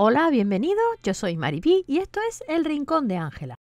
Hola, bienvenido, yo soy Mariví y esto es El Rincón de Ángela.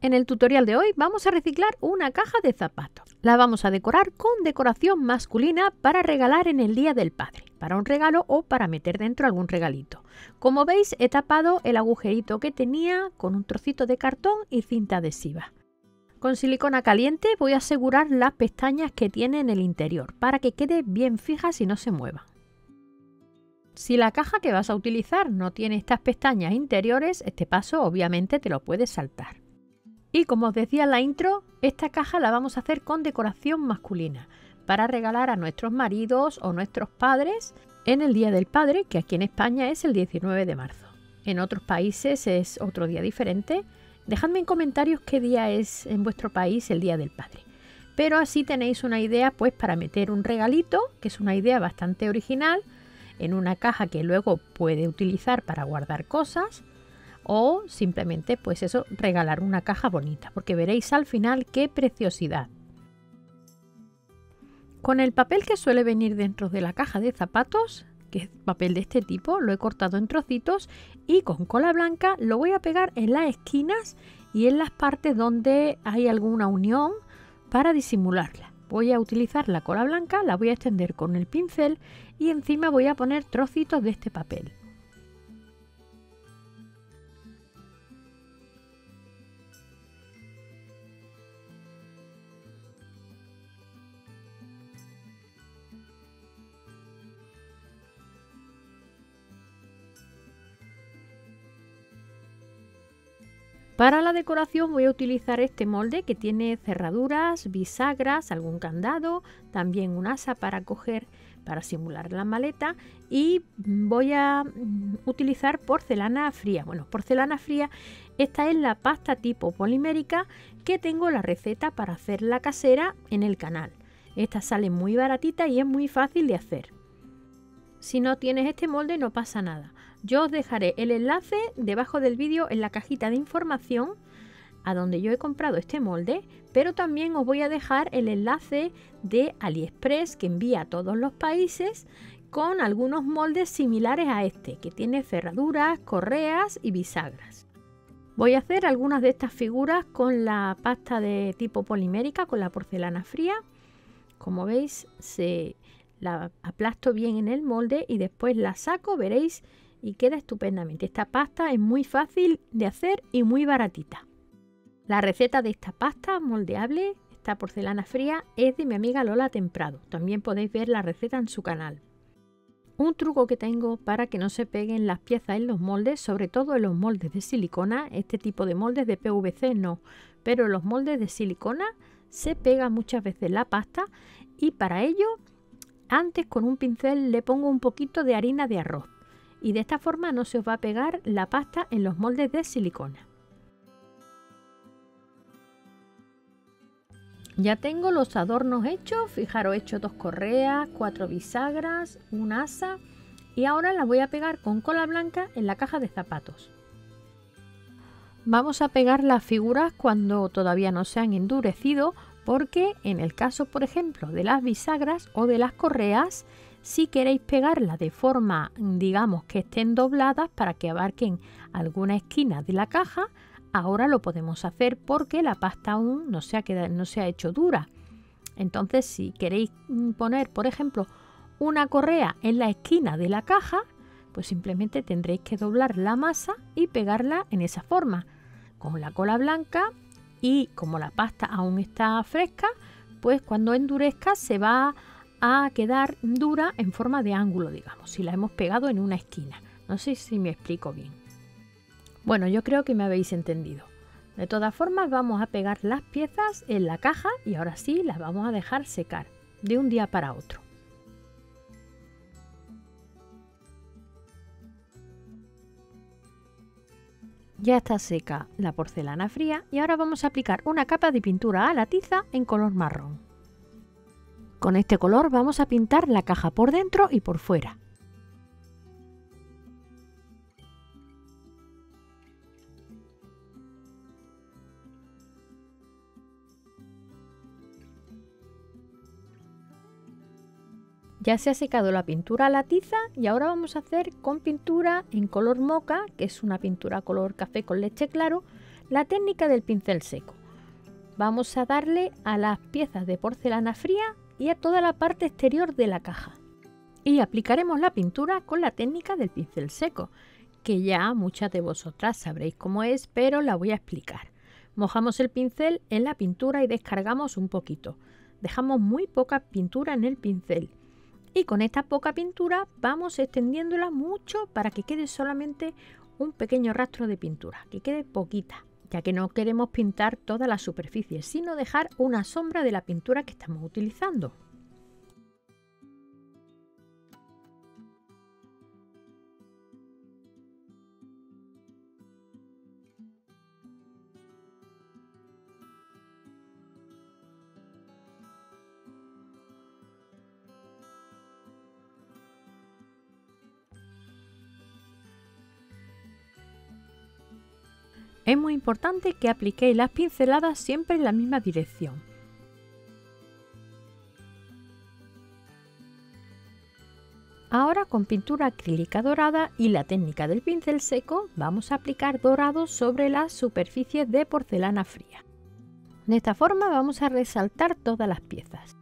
En el tutorial de hoy vamos a reciclar una caja de zapatos. La vamos a decorar con decoración masculina para regalar en el Día del Padre, para un regalo o para meter dentro algún regalito. Como veis he tapado el agujerito que tenía con un trocito de cartón y cinta adhesiva. Con silicona caliente voy a asegurar las pestañas que tiene en el interior para que quede bien fijas y no se muevan. Si la caja que vas a utilizar no tiene estas pestañas interiores, este paso obviamente te lo puedes saltar. Y como os decía en la intro, esta caja la vamos a hacer con decoración masculina para regalar a nuestros maridos o nuestros padres en el Día del Padre, que aquí en España es el 19 de marzo. En otros países es otro día diferente. Dejadme en comentarios qué día es en vuestro país el Día del Padre. Pero así tenéis una idea pues para meter un regalito, que es una idea bastante original, en una caja que luego puede utilizar para guardar cosas o simplemente pues eso regalar una caja bonita porque veréis al final qué preciosidad. Con el papel que suele venir dentro de la caja de zapatos, que es papel de este tipo, lo he cortado en trocitos y con cola blanca lo voy a pegar en las esquinas y en las partes donde hay alguna unión para disimularla. Voy a utilizar la cola blanca, la voy a extender con el pincel y encima voy a poner trocitos de este papel. Para la decoración voy a utilizar este molde que tiene cerraduras, bisagras, algún candado, también un asa para coger para simular la maleta y voy a mm, utilizar porcelana fría. Bueno, porcelana fría, esta es la pasta tipo polimérica que tengo la receta para hacer la casera en el canal. Esta sale muy baratita y es muy fácil de hacer. Si no tienes este molde no pasa nada. Yo os dejaré el enlace debajo del vídeo en la cajita de información a donde yo he comprado este molde, pero también os voy a dejar el enlace de AliExpress que envía a todos los países con algunos moldes similares a este, que tiene cerraduras, correas y bisagras. Voy a hacer algunas de estas figuras con la pasta de tipo polimérica, con la porcelana fría. Como veis, se la aplasto bien en el molde y después la saco, veréis y queda estupendamente. Esta pasta es muy fácil de hacer y muy baratita. La receta de esta pasta moldeable, esta porcelana fría, es de mi amiga Lola Temprado. También podéis ver la receta en su canal. Un truco que tengo para que no se peguen las piezas en los moldes, sobre todo en los moldes de silicona, este tipo de moldes de PVC no, pero en los moldes de silicona se pega muchas veces la pasta y para ello antes con un pincel le pongo un poquito de harina de arroz y de esta forma no se os va a pegar la pasta en los moldes de silicona. Ya tengo los adornos hechos, fijaros, he hecho dos correas, cuatro bisagras, un asa y ahora las voy a pegar con cola blanca en la caja de zapatos. Vamos a pegar las figuras cuando todavía no se han endurecido porque en el caso, por ejemplo, de las bisagras o de las correas, si queréis pegarla de forma, digamos, que estén dobladas para que abarquen alguna esquina de la caja, ahora lo podemos hacer porque la pasta aún no se ha, quedado, no se ha hecho dura. Entonces, si queréis poner, por ejemplo, una correa en la esquina de la caja, pues simplemente tendréis que doblar la masa y pegarla en esa forma, con la cola blanca y como la pasta aún está fresca, pues cuando endurezca se va a quedar dura en forma de ángulo, digamos, si la hemos pegado en una esquina. No sé si me explico bien. Bueno, yo creo que me habéis entendido. De todas formas, vamos a pegar las piezas en la caja y ahora sí las vamos a dejar secar de un día para otro. Ya está seca la porcelana fría y ahora vamos a aplicar una capa de pintura a la tiza en color marrón. Con este color vamos a pintar la caja por dentro y por fuera. Ya se ha secado la pintura a la tiza y ahora vamos a hacer con pintura en color moca, que es una pintura color café con leche claro, la técnica del pincel seco. Vamos a darle a las piezas de porcelana fría y a toda la parte exterior de la caja. Y aplicaremos la pintura con la técnica del pincel seco, que ya muchas de vosotras sabréis cómo es, pero la voy a explicar. Mojamos el pincel en la pintura y descargamos un poquito. Dejamos muy poca pintura en el pincel y con esta poca pintura vamos extendiéndola mucho para que quede solamente un pequeño rastro de pintura, que quede poquita, ya que no queremos pintar toda la superficie, sino dejar una sombra de la pintura que estamos utilizando. Es muy importante que apliquéis las pinceladas siempre en la misma dirección. Ahora con pintura acrílica dorada y la técnica del pincel seco vamos a aplicar dorado sobre las superficies de porcelana fría. De esta forma vamos a resaltar todas las piezas.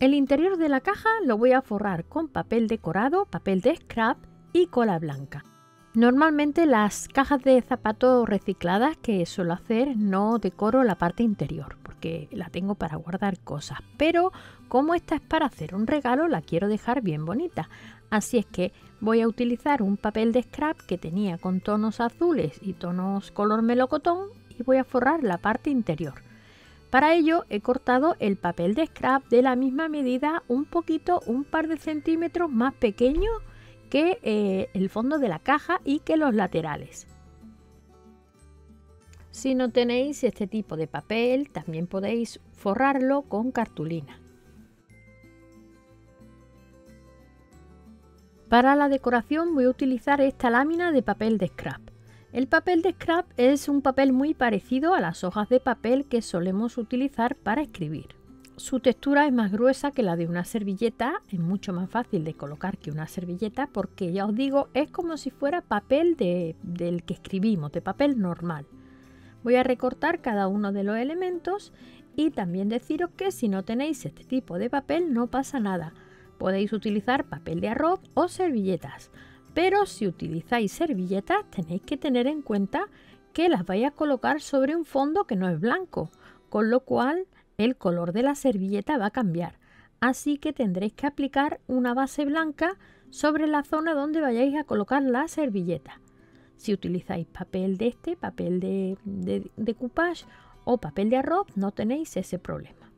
El interior de la caja lo voy a forrar con papel decorado, papel de scrap y cola blanca. Normalmente las cajas de zapatos recicladas que suelo hacer no decoro la parte interior porque la tengo para guardar cosas, pero como esta es para hacer un regalo la quiero dejar bien bonita. Así es que voy a utilizar un papel de scrap que tenía con tonos azules y tonos color melocotón y voy a forrar la parte interior. Para ello he cortado el papel de scrap de la misma medida un poquito, un par de centímetros más pequeño que eh, el fondo de la caja y que los laterales. Si no tenéis este tipo de papel, también podéis forrarlo con cartulina. Para la decoración voy a utilizar esta lámina de papel de scrap. El papel de scrap es un papel muy parecido a las hojas de papel que solemos utilizar para escribir. Su textura es más gruesa que la de una servilleta, es mucho más fácil de colocar que una servilleta porque ya os digo, es como si fuera papel del que escribimos, de papel normal. Voy a recortar cada uno de los elementos y también deciros que si no tenéis este tipo de papel no pasa nada. Podéis utilizar papel de arroz o servilletas, pero si utilizáis servilletas tenéis que tener en cuenta que las vais a colocar sobre un fondo que no es blanco, con lo cual el color de la servilleta va a cambiar. Así que tendréis que aplicar una base blanca sobre la zona donde vayáis a colocar la servilleta. Si utilizáis papel de este, papel de, de, coupage o papel de arroz, no tenéis ese problema.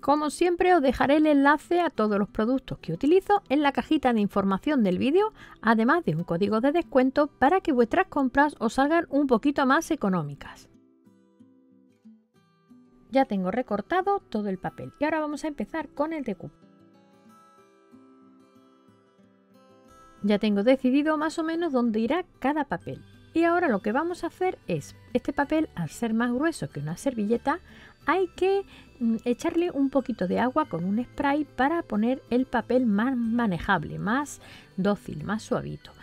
Como siempre os dejaré el enlace a todos los productos que utilizo en la cajita de información del vídeo, además de un código de descuento para que vuestras compras os salgan un poquito más económicas. Ya tengo recortado todo el papel y ahora vamos a empezar con el decoupage. Ya tengo decidido más o menos dónde irá cada papel. Y ahora lo que vamos a hacer es, este papel al ser más grueso que una servilleta, hay que mm, echarle un poquito de agua con un spray para poner el papel más manejable, más dócil, más suavito.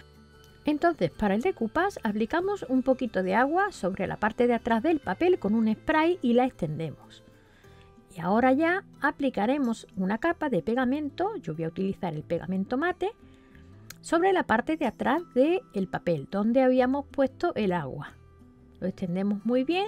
Entonces, para el decoupage aplicamos un poquito de agua sobre la parte de atrás del papel con un spray y la extendemos. Y ahora ya aplicaremos una capa de pegamento, yo voy a utilizar el pegamento mate, sobre la parte de atrás del papel, donde habíamos puesto el agua. Lo extendemos muy bien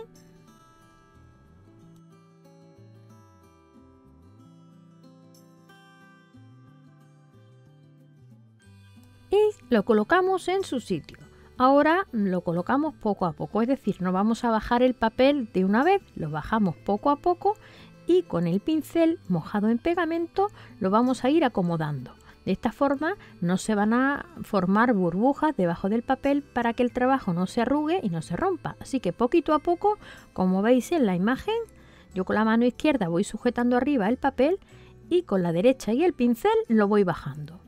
lo colocamos en su sitio. Ahora lo colocamos poco a poco, es decir, no vamos a bajar el papel de una vez, lo bajamos poco a poco y con el pincel mojado en pegamento lo vamos a ir acomodando. De esta forma no se van a formar burbujas debajo del papel para que el trabajo no se arrugue y no se rompa. Así que poquito a poco, como veis en la imagen, yo con la mano izquierda voy sujetando arriba el papel y con la derecha y el pincel lo voy bajando.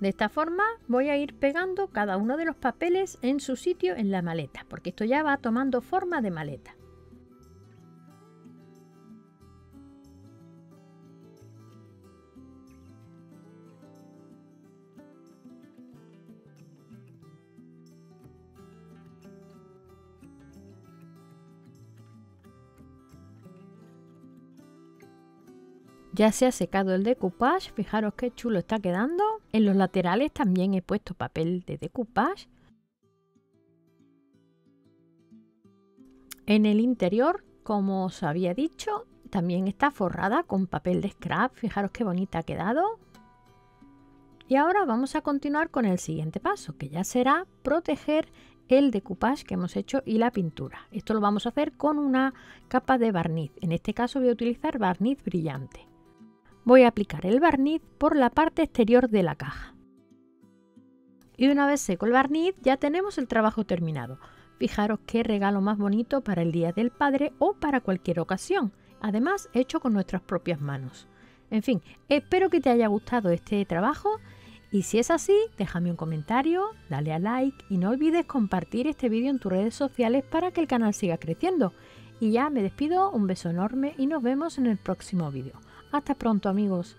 De esta forma voy a ir pegando cada uno de los papeles en su sitio en la maleta, porque esto ya va tomando forma de maleta. Ya se ha secado el decoupage, fijaros qué chulo está quedando. En los laterales también he puesto papel de decoupage. En el interior, como os había dicho, también está forrada con papel de scrap. Fijaros qué bonita ha quedado. Y ahora vamos a continuar con el siguiente paso, que ya será proteger el decoupage que hemos hecho y la pintura. Esto lo vamos a hacer con una capa de barniz. En este caso voy a utilizar barniz brillante voy a aplicar el barniz por la parte exterior de la caja. Y una vez seco el barniz ya tenemos el trabajo terminado. Fijaros qué regalo más bonito para el Día del Padre o para cualquier ocasión, además hecho con nuestras propias manos. En fin, espero que te haya gustado este trabajo y si es así, déjame un comentario, dale a like y no olvides compartir este vídeo en tus redes sociales para que el canal siga creciendo. Y ya me despido, un beso enorme y nos vemos en el próximo vídeo. Hasta pronto amigos.